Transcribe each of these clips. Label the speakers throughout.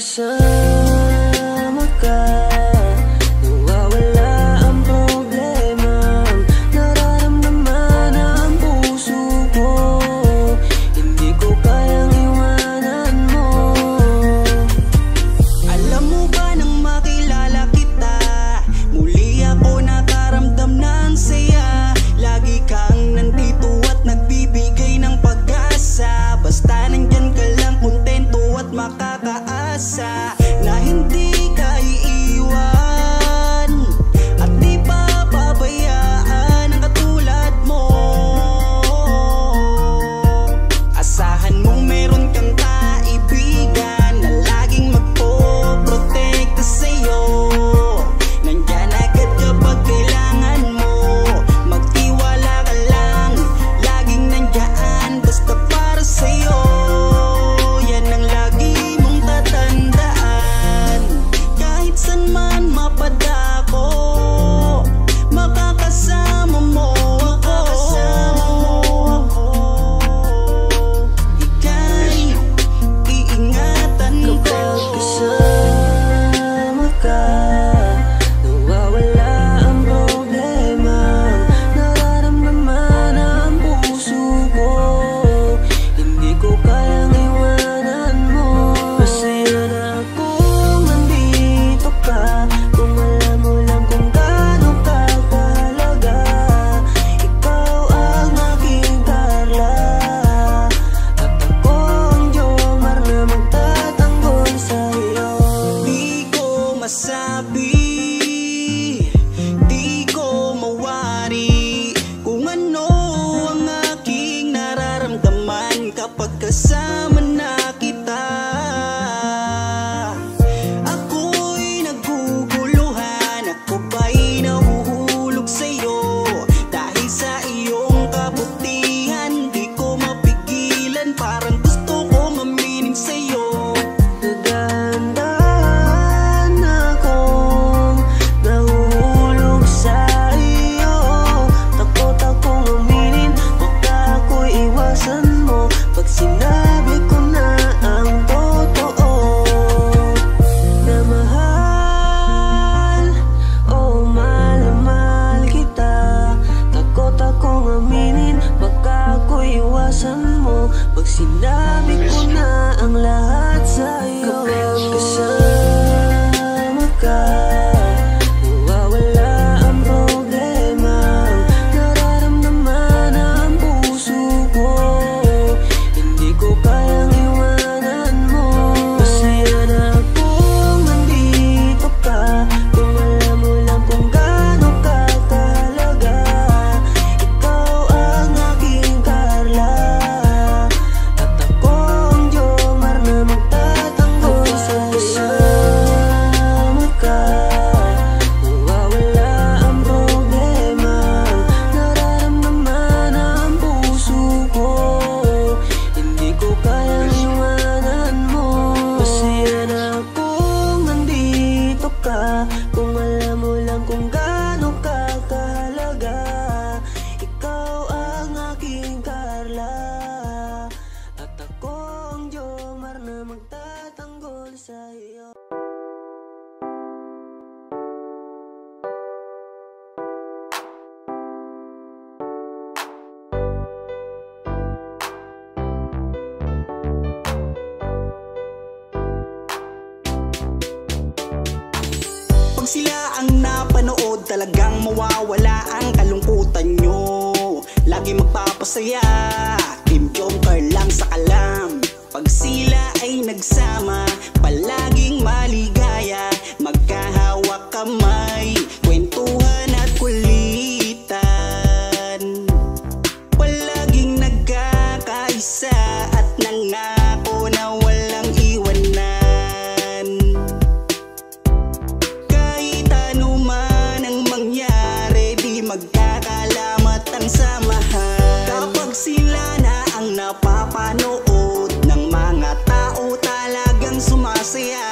Speaker 1: Sun. pag-asa Na hindi ka iiwan. talagang mawawala ang kalungkutan nyo. Lagi magpapasaya, Kim Jong-un lang sa kalam. Pag sila ay nagsama magkakalamat ang samahan Kapag sila na ang napapanood Ng mga tao talagang sumasaya.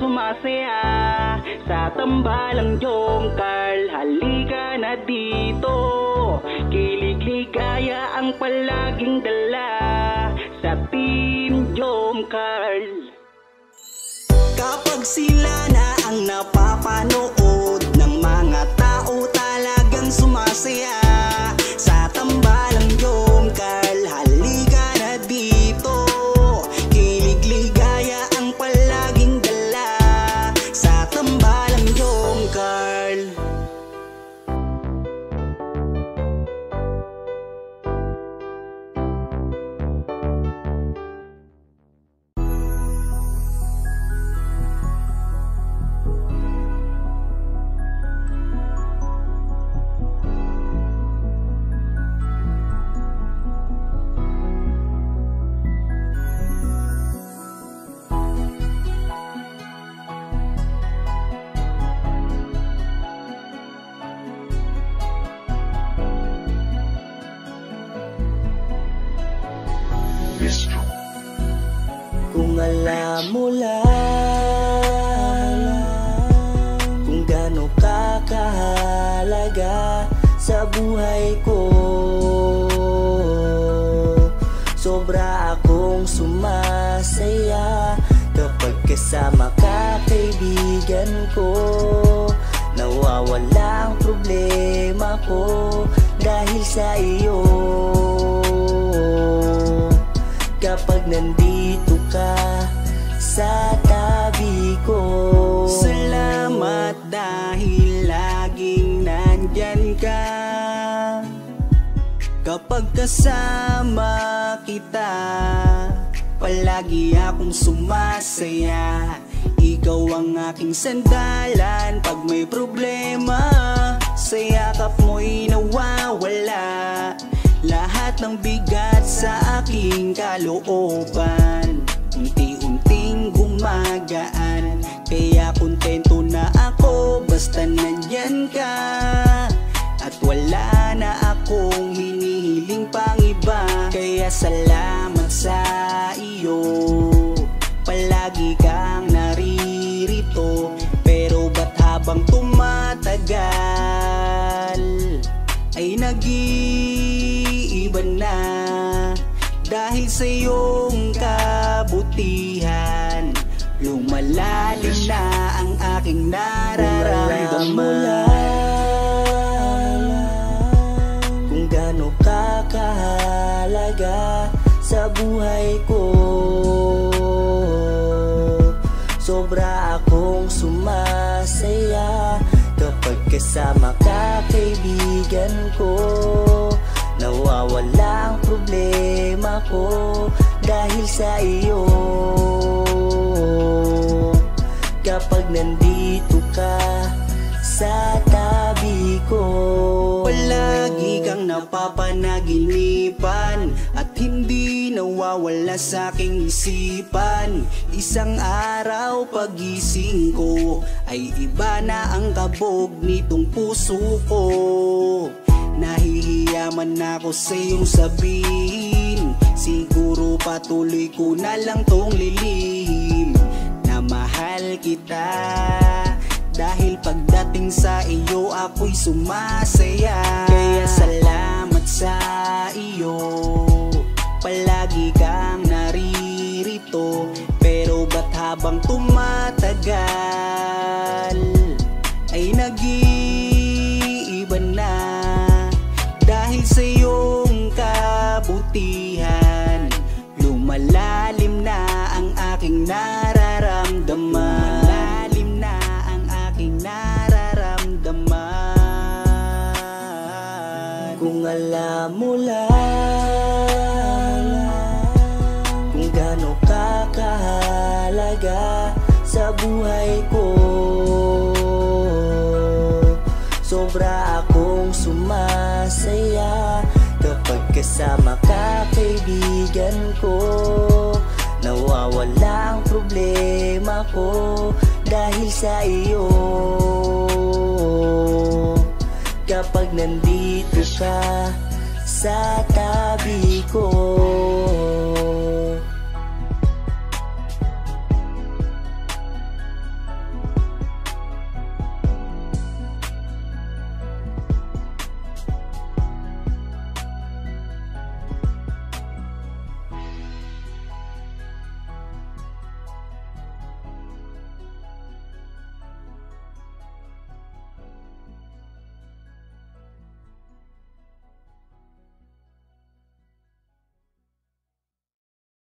Speaker 1: Sumasaya. Sa tambalang Jomcar Halika na dito. Kilig ligaya ang palaging dala Sa Team Jomcar Kapag sila na ang napapanood Ng mga tao talagang sumasaya
Speaker 2: mo lang Kung gaano ka kahalaga Sa buhay ko. Sobra akong sumasaya Kapag kasama ka kaibigan ko. Nawawala ang problema ko Dahil sa iyo. Kapag nandito
Speaker 1: Kapag kasama kita Palagi akong sumasaya. Ikaw ang aking sandalan Pag may problema. Sa yakap mo'y nawawala. Lahat ng bigat sa aking kalooban Unti-unting gumagaan. Kaya kontento na ako Basta nandyan ka salamat sa iyo. Palagi kang naririto. Pero ba't habang tumatagal Ay nag-iiba na? Dahil sa iyong kabutihan Lumalalim na ang aking nararamdaman
Speaker 2: sa buhay ko. Sobra akong sumasaya Kapag kasama ka kaibigan ko. Nawawala ang problema ko Dahil sa iyo. Kapag nandito ka sa tabi ko
Speaker 1: Palagi kang napapanaginipan At hindi nawawala sa aking isipan. Isang araw pagising ko Ay iba na ang kabog nitong puso ko. Nahihiyaman ako sa iyong sabihin Siguro patuloy ko na lang tong lilihim. Na mahal kita dahil pagdating sa iyo ako'y sumasaya. Kaya salamat sa iyo Palagi kang naririto Pero ba't habang tumatagal Ay nag-iiba na? Dahil sa iyong kabutihan Lumalalim na ang aking nararamdaman. Lumalalim na ang aking nararamdaman.
Speaker 2: Kung alam mo lang kahalaga sa buhay ko. Sobra akong sumasaya Kapag kasama ka kaibigan ko. Nawawala ang problema ko Dahil sa iyo. Kapag nandito ka sa tabi ko